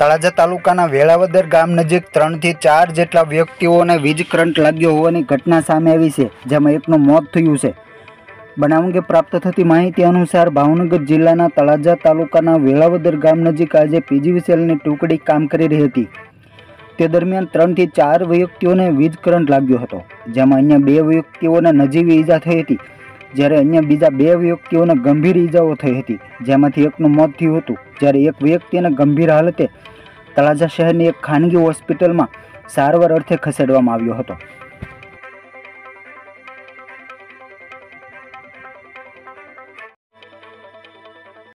તળાજા તાલુકાના વેળાવદર ગામ નજીક ત્રણથી ચાર જેટલા વ્યક્તિઓને વીજ કરંટ લાગ્યો હોવાની ઘટના સામે આવી છે, જેમાં એકનું મોત થયું છે. બનાવ અંગે પ્રાપ્ત થતી માહિતી અનુસાર ભાવનગર જિલ્લાના તળાજા તાલુકાના વેળાવદર ગામ નજીક આજે પીજીવીસીએલની ટુકડી કામ કરી રહી હતી. તે દરમિયાન ત્રણથી ચાર વ્યક્તિઓને વીજ કરંટ લાગ્યો હતો, જેમાં અન્ય બે વ્યક્તિઓને નજીવી ઈજા થઈ હતી. જ્યારે અન્ય બીજા બે વ્યક્તિઓને ગંભીર ઈજાઓ થઈ હતી, જેમાંથી એકનું મોત થયું હતું. જ્યારે એક વ્યક્તિને ગંભીર હાલતે તળાજા શહેરની એક ખાનગી હોસ્પિટલમાં સારવાર અર્થે ખસેડવામાં આવ્યો હતો.